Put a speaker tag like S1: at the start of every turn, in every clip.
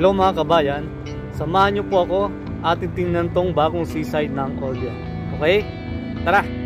S1: Hello mga kabayan, samahan niyo po ako at titingnan tong bagong seaside ng Olbia. Okay? Tara!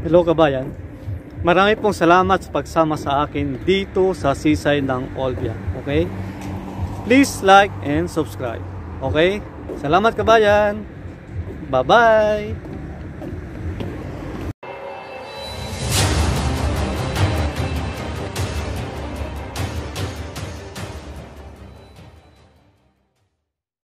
S1: Hello kabayan. Marami pong salamat sa pagsama sa akin dito sa seaside ng Olbia. Okay? Please like and subscribe. Okay? Salamat kabayan. Bye-bye.